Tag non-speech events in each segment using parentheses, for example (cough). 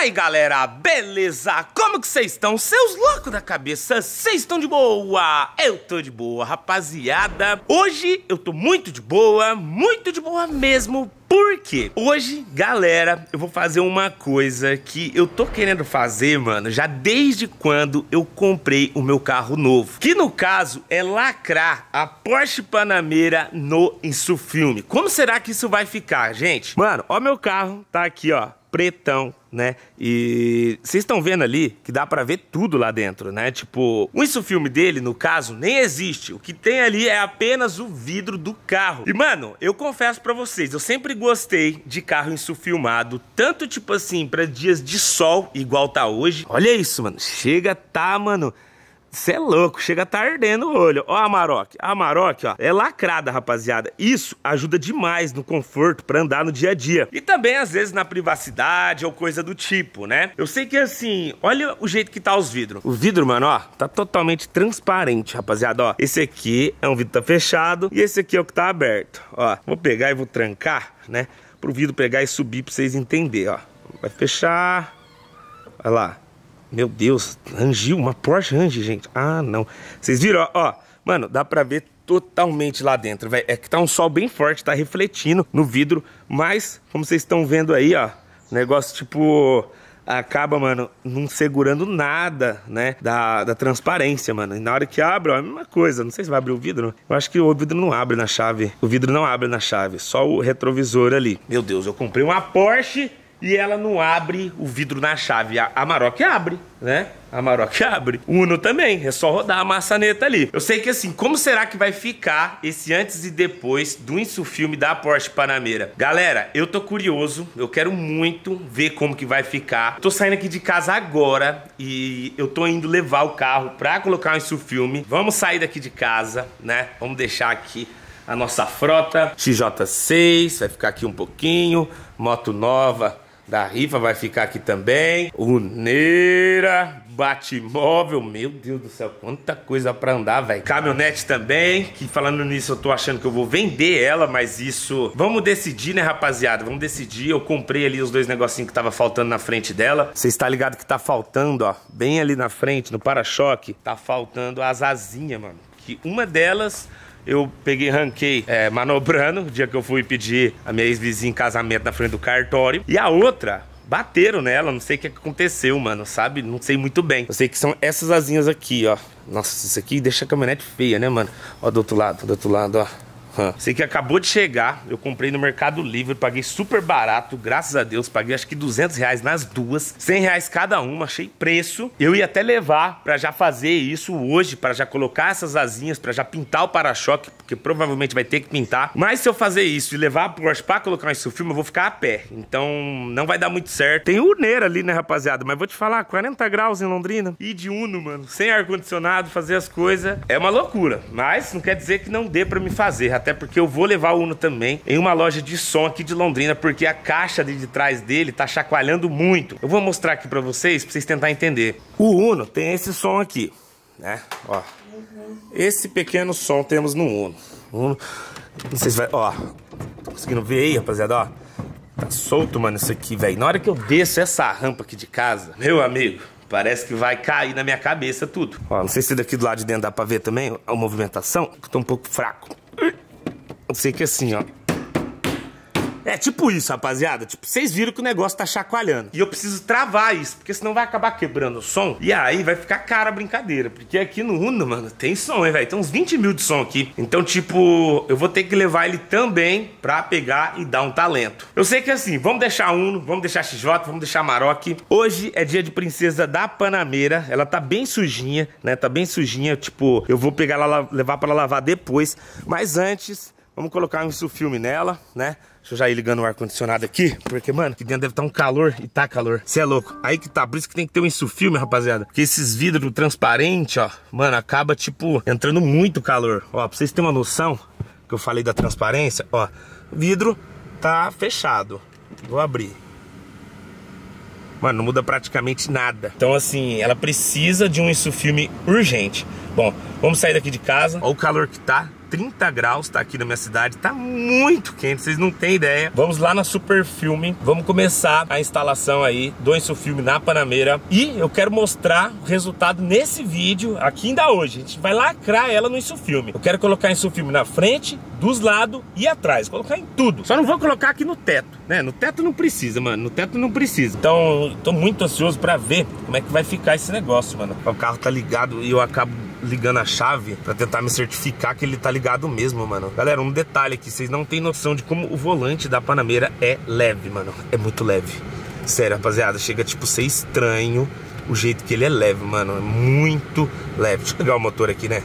aí galera, beleza? Como que vocês estão? Seus loucos da cabeça, vocês estão de boa? Eu tô de boa, rapaziada Hoje eu tô muito de boa, muito de boa mesmo porque hoje, galera, eu vou fazer uma coisa que eu tô querendo fazer, mano, já desde quando eu comprei o meu carro novo. Que no caso é lacrar a Porsche Panamera no Insufilme. Como será que isso vai ficar, gente? Mano, ó meu carro, tá aqui, ó pretão, né? E vocês estão vendo ali que dá para ver tudo lá dentro, né? Tipo, o isso filme dele, no caso, nem existe. O que tem ali é apenas o vidro do carro. E mano, eu confesso para vocês, eu sempre gostei de carro insufilmado, tanto tipo assim, para dias de sol, igual tá hoje. Olha isso, mano. Chega tá, mano, você é louco, chega a tá ardendo o olho. Ó a Amarok. A Amarok, ó, é lacrada, rapaziada. Isso ajuda demais no conforto para andar no dia a dia. E também, às vezes, na privacidade ou coisa do tipo, né? Eu sei que, assim, olha o jeito que tá os vidros. O vidro, mano, ó, tá totalmente transparente, rapaziada, ó. Esse aqui é um vidro que tá fechado e esse aqui é o que tá aberto. Ó, vou pegar e vou trancar, né? Pro vidro pegar e subir pra vocês entenderem, ó. Vai fechar. Olha lá. Meu Deus, rangiu, uma Porsche range, gente. Ah, não. Vocês viram, ó, ó, Mano, dá pra ver totalmente lá dentro, velho. É que tá um sol bem forte, tá refletindo no vidro. Mas, como vocês estão vendo aí, ó, negócio tipo acaba, mano, não segurando nada, né, da, da transparência, mano. E na hora que abre, ó, é a mesma coisa. Não sei se vai abrir o vidro. Eu acho que o vidro não abre na chave. O vidro não abre na chave, só o retrovisor ali. Meu Deus, eu comprei uma Porsche e ela não abre o vidro na chave. A Amarok abre, né? A Amarok (laughs) abre. O Uno também, é só rodar a maçaneta ali. Eu sei que assim, como será que vai ficar esse antes e depois do insufilme da Porsche Panamera? Galera, eu tô curioso, eu quero muito ver como que vai ficar. Tô saindo aqui de casa agora e eu tô indo levar o carro pra colocar o insufilme. Vamos sair daqui de casa, né? Vamos deixar aqui a nossa frota XJ6, vai ficar aqui um pouquinho, moto nova da rifa vai ficar aqui também. Uneira, Batmóvel, meu Deus do céu, quanta coisa pra andar, velho. Caminhonete também, que falando nisso eu tô achando que eu vou vender ela, mas isso... Vamos decidir, né, rapaziada? Vamos decidir. Eu comprei ali os dois negocinhos que tava faltando na frente dela. Você está ligado que tá faltando, ó, bem ali na frente, no para-choque, tá faltando as asinhas, mano. Que uma delas eu peguei ranquei é, manobrando, o dia que eu fui pedir a minha ex-vizinha em casamento na frente do cartório. E a outra, bateram nela, não sei o que aconteceu, mano, sabe? Não sei muito bem. Eu sei que são essas asinhas aqui, ó. Nossa, isso aqui deixa a caminhonete feia, né, mano? Ó, do outro lado, do outro lado, ó. Sei que acabou de chegar, eu comprei no Mercado Livre, paguei super barato, graças a Deus, paguei acho que 200 reais nas duas, 100 reais cada uma, achei preço. Eu ia até levar para já fazer isso hoje, para já colocar essas asinhas, para já pintar o para-choque, porque provavelmente vai ter que pintar. Mas se eu fazer isso e levar a Porsche pra colocar isso filme, eu vou ficar a pé, então não vai dar muito certo. Tem urneira ali, né, rapaziada, mas vou te falar, 40 graus em Londrina, e de Uno, mano, sem ar-condicionado, fazer as coisas, é uma loucura. Mas não quer dizer que não dê para me fazer, até porque eu vou levar o Uno também em uma loja de som aqui de Londrina, porque a caixa de trás dele tá chacoalhando muito. Eu vou mostrar aqui pra vocês, pra vocês tentar entender. O Uno tem esse som aqui, né? Ó. Esse pequeno som temos no Uno. Uno. Não sei se vai... Ó. Tô conseguindo ver aí, rapaziada, ó. Tá solto, mano, isso aqui, velho. Na hora que eu desço essa rampa aqui de casa, meu amigo, Parece que vai cair na minha cabeça tudo. Ó, não sei se daqui do lado de dentro dá pra ver também a movimentação, que tô um pouco fraco. Eu sei que assim, ó. É tipo isso, rapaziada. Tipo, vocês viram que o negócio tá chacoalhando. E eu preciso travar isso, porque senão vai acabar quebrando o som. E aí vai ficar cara a brincadeira. Porque aqui no Uno, mano, tem som, hein, velho? Tem uns 20 mil de som aqui. Então, tipo, eu vou ter que levar ele também pra pegar e dar um talento. Eu sei que assim, vamos deixar Uno, vamos deixar XJ, vamos deixar Maroc. Hoje é dia de princesa da Panameira. Ela tá bem sujinha, né? Tá bem sujinha. Tipo, eu vou pegar ela, levar pra lavar depois. Mas antes, vamos colocar um filme nela, né? Deixa eu já ir ligando o ar-condicionado aqui, porque, mano, aqui dentro deve estar tá um calor e tá calor. Você é louco. Aí que tá, por isso que tem que ter um insufilme, rapaziada. Porque esses vidros transparentes, ó, mano, acaba, tipo, entrando muito calor. Ó, pra vocês terem uma noção, que eu falei da transparência, ó, vidro tá fechado. Vou abrir. Mano, não muda praticamente nada. Então, assim, ela precisa de um insufilme urgente. Bom, vamos sair daqui de casa. Olha o calor que tá. 30 graus, tá aqui na minha cidade, tá muito quente, vocês não têm ideia. Vamos lá na Super Filme, vamos começar a instalação aí do Insufilme na Panameira e eu quero mostrar o resultado nesse vídeo aqui ainda hoje. A gente vai lacrar ela no Insufilme. Eu quero colocar Insufilme na frente, dos lados e atrás, colocar em tudo. Só não vou colocar aqui no teto, né? No teto não precisa, mano, no teto não precisa. Então, tô muito ansioso pra ver como é que vai ficar esse negócio, mano. O carro tá ligado e eu acabo ligando a chave pra tentar me certificar que ele tá ligado mesmo, mano. Galera, um detalhe aqui, vocês não têm noção de como o volante da Panameira é leve, mano. É muito leve. Sério, rapaziada, chega tipo ser estranho o jeito que ele é leve, mano. É muito leve. Deixa eu ligar o motor aqui, né?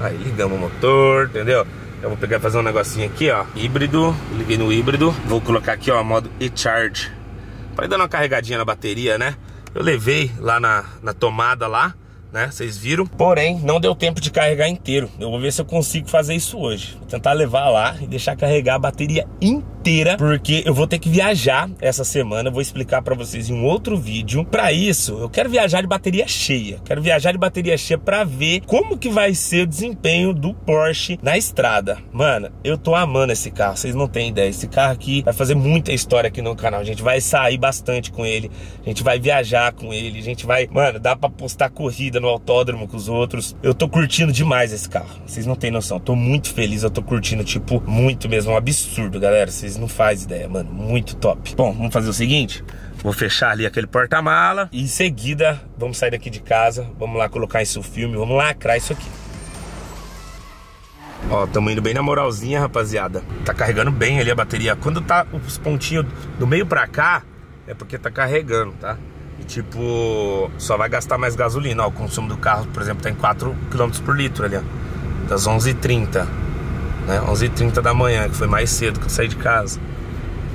Aí ligamos o motor, entendeu? Eu vou pegar e fazer um negocinho aqui, ó. Híbrido, liguei no híbrido. Vou colocar aqui, ó, modo e-charge. Pra dando uma carregadinha na bateria, né? Eu levei lá na, na tomada lá né? Vocês viram? Porém, não deu tempo de carregar inteiro. Eu vou ver se eu consigo fazer isso hoje. Vou tentar levar lá e deixar carregar a bateria inteira, porque eu vou ter que viajar essa semana. Eu vou explicar para vocês em um outro vídeo. Para isso, eu quero viajar de bateria cheia. Quero viajar de bateria cheia para ver como que vai ser o desempenho do Porsche na estrada. Mano, eu tô amando esse carro. Vocês não têm ideia. Esse carro aqui vai fazer muita história aqui no canal. A gente vai sair bastante com ele. A gente vai viajar com ele. A gente vai, mano, dá para postar corrida no autódromo com os outros. Eu tô curtindo demais esse carro. Vocês não têm noção. Tô muito feliz. Eu tô curtindo, tipo, muito mesmo. Um absurdo, galera. Vocês não fazem ideia, mano. Muito top. Bom, vamos fazer o seguinte. Vou fechar ali aquele porta-mala e em seguida vamos sair daqui de casa, vamos lá colocar isso no filme, vamos lacrar isso aqui. Ó, tamo indo bem na moralzinha, rapaziada. Tá carregando bem ali a bateria. Quando tá os pontinhos do meio pra cá, é porque tá carregando, tá? E tipo, só vai gastar mais gasolina. Ó, o consumo do carro, por exemplo, tá em 4 km por litro ali, ó. Das 11h30, né? 11h30 da manhã, que foi mais cedo que eu saí de casa.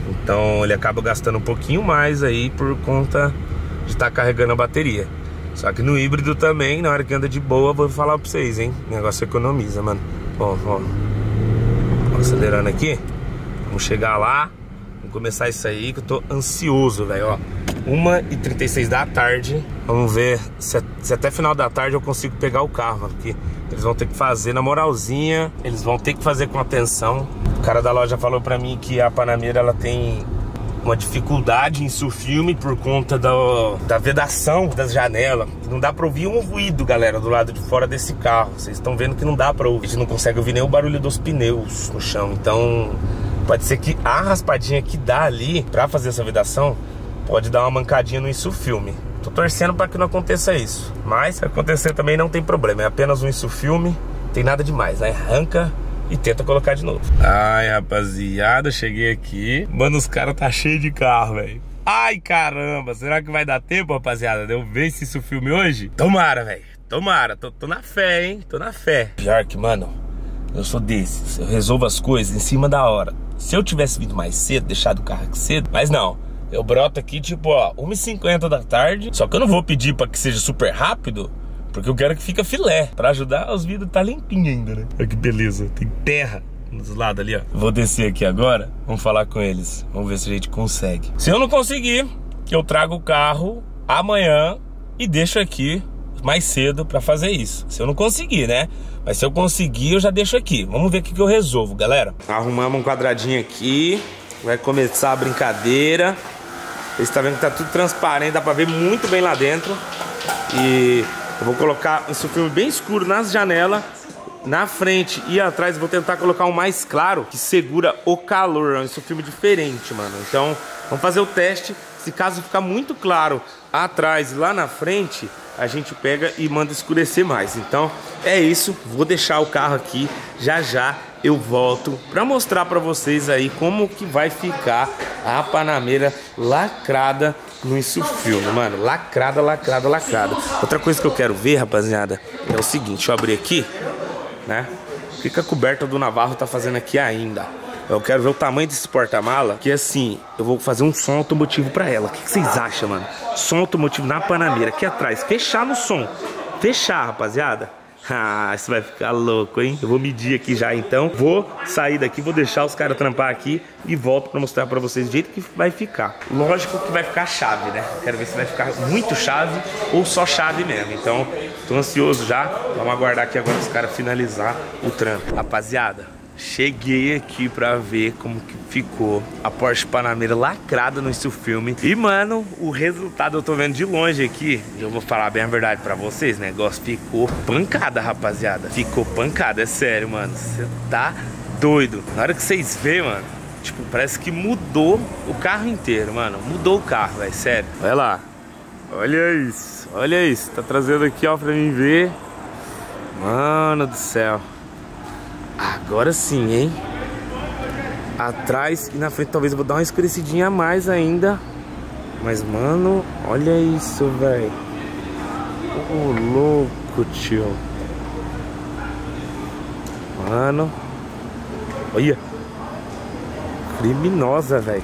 Então ele acaba gastando um pouquinho mais aí por conta de estar tá carregando a bateria. Só que no híbrido também, na hora que anda de boa, vou falar pra vocês, hein? O negócio economiza, mano. Ó, ó. Acelerando aqui. Vamos chegar lá. Vamos começar isso aí que eu tô ansioso, velho, ó. 1h36 da tarde. Vamos ver se, se, até final da tarde eu consigo pegar o carro, mano. Porque eles vão ter que fazer na moralzinha. Eles vão ter que fazer com atenção. O cara da loja falou pra mim que a Panameira ela tem uma dificuldade em filme por conta do, da vedação das janelas. Não dá pra ouvir um ruído, galera, do lado de fora desse carro. Vocês estão vendo que não dá pra ouvir. A gente não consegue ouvir nem o barulho dos pneus no chão. Então, pode ser que a raspadinha que dá ali pra fazer essa vedação pode dar uma mancadinha no insufilme. Tô torcendo para que não aconteça isso. Mas se acontecer também não tem problema. É apenas um insufilme. Tem nada demais, né? Arranca e tenta colocar de novo. Ai, rapaziada, cheguei aqui. Mano, os caras tá cheio de carro, velho. Ai, caramba, será que vai dar tempo, rapaziada, de eu ver esse isso filme hoje? Tomara, velho. Tomara, tô, tô, na fé, hein? Tô na fé. Pior que, mano, eu sou desses. Eu resolvo as coisas em cima da hora. Se eu tivesse vindo mais cedo, deixado o carro aqui cedo, mas não. Eu broto aqui, tipo, ó, 1h50 da tarde. Só que eu não vou pedir pra que seja super rápido, porque eu quero que fique filé. Pra ajudar os vidros tá limpinho ainda, né? Olha que beleza. Tem terra dos lados ali, ó. Vou descer aqui agora, vamos falar com eles. Vamos ver se a gente consegue. Se eu não conseguir, eu trago o carro amanhã e deixo aqui mais cedo para fazer isso. Se eu não conseguir, né? Mas se eu conseguir, eu já deixo aqui. Vamos ver o que, que eu resolvo, galera. Arrumamos um quadradinho aqui. Vai começar a brincadeira. Você está vendo que tá tudo transparente, dá para ver muito bem lá dentro. E eu vou colocar esse filme bem escuro nas janelas, na frente e atrás. Vou tentar colocar um mais claro que segura o calor. É um filme diferente, mano. Então, vamos fazer o teste. Se caso ficar muito claro atrás e lá na frente, a gente pega e manda escurecer mais. Então, é isso. Vou deixar o carro aqui já já eu volto para mostrar para vocês aí como que vai ficar a Panameira lacrada no Insufilme, mano. Lacrada, lacrada, lacrada. Outra coisa que eu quero ver, rapaziada, é o seguinte, deixa eu abrir aqui, né? O que, a coberta do Navarro tá fazendo aqui ainda? Eu quero ver o tamanho desse porta-mala, que assim, eu vou fazer um som automotivo para ela. O que, que vocês acham, mano? Som automotivo na Panameira, aqui atrás. Fechar no som. Fechar, rapaziada (laughs) Ah, isso vai ficar louco, hein? Eu vou medir aqui já então. Vou sair daqui, vou deixar os caras trampar aqui e volto pra mostrar pra vocês o jeito que vai ficar. Lógico que vai ficar chave, né? Quero ver se vai ficar muito chave ou só chave mesmo. Então, tô ansioso já. Vamos aguardar aqui agora os caras finalizar o trampo. Rapaziada, Cheguei aqui pra ver como que ficou a Porsche Panamera lacrada no seu filme. E, mano, o resultado eu tô vendo de longe aqui. Eu vou falar bem a verdade pra vocês, o negócio ficou pancada, rapaziada. Ficou pancada, é sério, mano. Você tá doido. Na hora que vocês vê, mano, tipo, parece que mudou o carro inteiro, mano. Mudou o carro, é sério. Olha lá. Olha isso, olha isso. Tá trazendo aqui, ó, pra mim ver. Mano do céu. Agora sim, hein? Atrás e na frente talvez eu vou dar uma escurecidinha a mais ainda. Mas, mano, olha isso, velho. Ô, louco, tio. Mano. Olha. Criminosa, velho.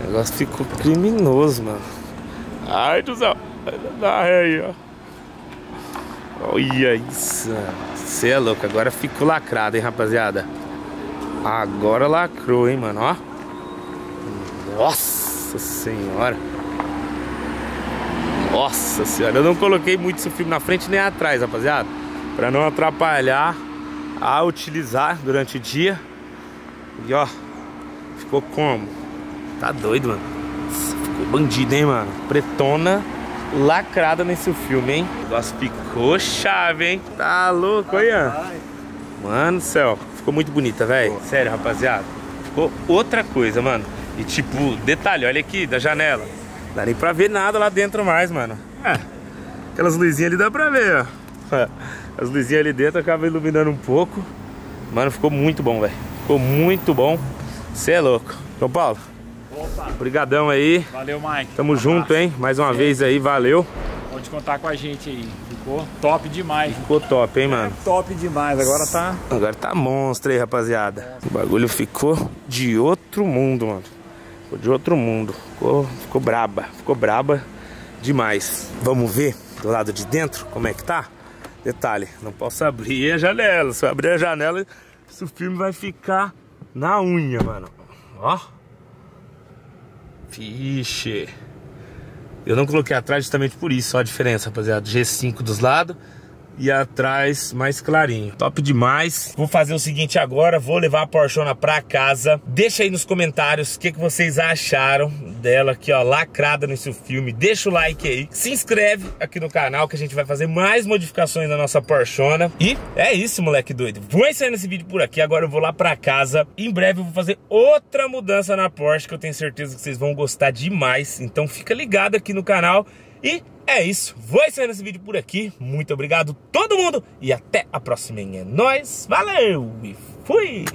O negócio ficou criminoso, mano. Ai, do céu. Aí, ó. Olha isso. Você é louco. Agora ficou lacrado, hein, rapaziada. Agora lacrou, hein, mano. Ó. Nossa senhora. Nossa senhora. Eu não coloquei muito esse filme na frente nem atrás, rapaziada. Pra não atrapalhar a utilizar durante o dia. E ó. Ficou como? Tá doido, mano. Ficou bandido, hein, mano. Pretona lacrada nesse filme, hein? O negócio ficou chave, hein? Tá louco, olha. Mano do céu, ficou muito bonita, velho. Sério, rapaziada. Ficou outra coisa, mano. E tipo, detalhe, olha aqui da janela. Não dá nem pra ver nada lá dentro mais, mano. É, aquelas luzinhas ali dá pra ver, ó. (laughs) As luzinhas ali dentro acabam iluminando um pouco. Mano, ficou muito bom, velho. Ficou muito bom. Você é louco. João Paulo. Obrigadão aí. Valeu, Mike. Tamo um junto, hein? Mais uma vez aí, valeu. Pode contar com a gente aí. Ficou top demais. Ficou top, hein, mano? É top demais. Agora tá... Agora tá monstro aí, rapaziada. O bagulho ficou de outro mundo, mano. Ficou de outro mundo. Ficou, ficou braba. Ficou braba demais. Vamos ver do lado de dentro como é que tá? Detalhe, não posso abrir a janela. Se eu abrir a janela, esse filme vai ficar na unha, mano. Ó. Vixe. Eu não coloquei atrás justamente por isso, ó a diferença, rapaziada. G5 dos lados e atrás mais clarinho. Top demais. Vou fazer o seguinte agora, vou levar a Porschona pra casa. Deixa aí nos comentários o que, que vocês acharam dela aqui, ó, lacrada nesse filme. Deixa o like aí. Se inscreve aqui no canal que a gente vai fazer mais modificações na nossa Porschona. E é isso, moleque doido. Vou encerrando esse vídeo por aqui. Agora eu vou lá pra casa. Em breve eu vou fazer outra mudança na Porsche que eu tenho certeza que vocês vão gostar demais. Então fica ligado aqui no canal e é isso, vou encerrando esse vídeo por aqui. Muito obrigado todo mundo e até a próxima. É nóis, valeu e fui!